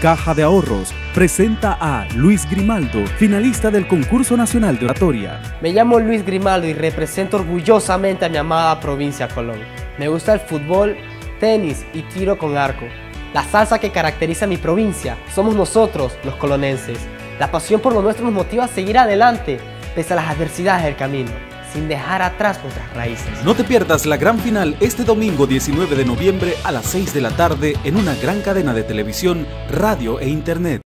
Caja de Ahorros presenta a Luis Grimaldo, finalista del concurso nacional de oratoria. Me llamo Luis Grimaldo y represento orgullosamente a mi amada provincia Colón. Me gusta el fútbol, tenis y tiro con arco. La salsa que caracteriza a mi provincia somos nosotros, los colonenses. La pasión por lo nuestro nos motiva a seguir adelante, pese a las adversidades del camino sin dejar atrás nuestras raíces. No te pierdas la gran final este domingo 19 de noviembre a las 6 de la tarde en una gran cadena de televisión, radio e internet.